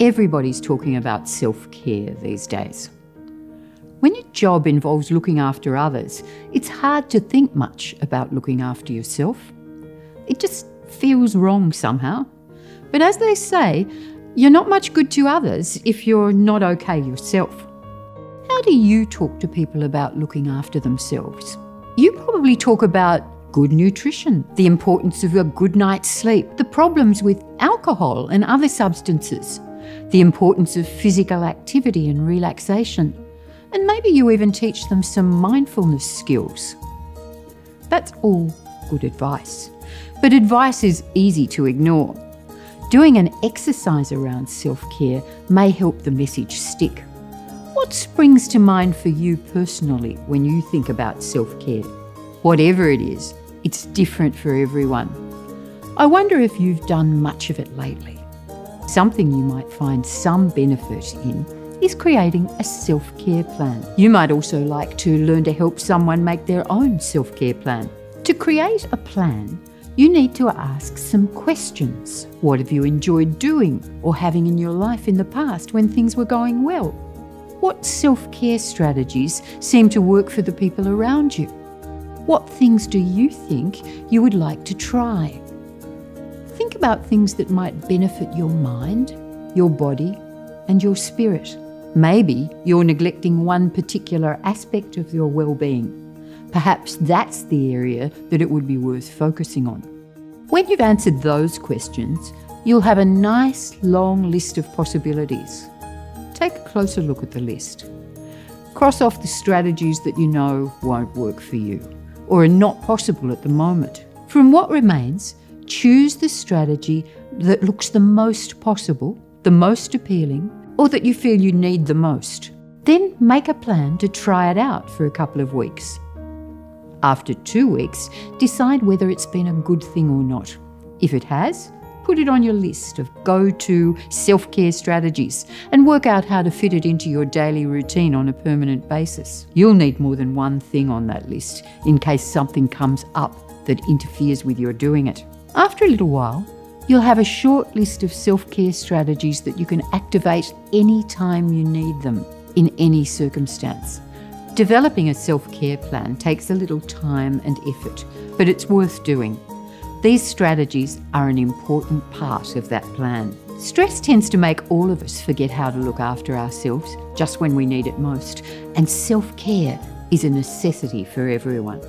Everybody's talking about self care these days. When your job involves looking after others, it's hard to think much about looking after yourself. It just feels wrong somehow. But as they say, you're not much good to others if you're not okay yourself. How do you talk to people about looking after themselves? You probably talk about good nutrition, the importance of a good night's sleep, the problems with alcohol and other substances, the importance of physical activity and relaxation, and maybe you even teach them some mindfulness skills. That's all good advice. But advice is easy to ignore. Doing an exercise around self care may help the message stick. What springs to mind for you personally when you think about self care? Whatever it is, it's different for everyone. I wonder if you've done much of it lately. Something you might find some benefit in is creating a self care plan. You might also like to learn to help someone make their own self care plan. To create a plan, you need to ask some questions. What have you enjoyed doing or having in your life in the past when things were going well? What self care strategies seem to work for the people around you? What things do you think you would like to try? About things that might benefit your mind, your body, and your spirit. Maybe you're neglecting one particular aspect of your well-being. Perhaps that's the area that it would be worth focusing on. When you've answered those questions, you'll have a nice long list of possibilities. Take a closer look at the list. Cross off the strategies that you know won't work for you or are not possible at the moment. From what remains, choose the strategy that looks the most possible, the most appealing, or that you feel you need the most. Then make a plan to try it out for a couple of weeks. After two weeks, decide whether it's been a good thing or not. If it has, put it on your list of go to self care strategies and work out how to fit it into your daily routine on a permanent basis. You'll need more than one thing on that list in case something comes up that interferes with your doing it. After a little while, you'll have a short list of self care strategies that you can activate any time you need them, in any circumstance. Developing a self care plan takes a little time and effort, but it's worth doing. These strategies are an important part of that plan. Stress tends to make all of us forget how to look after ourselves just when we need it most, and self care is a necessity for everyone.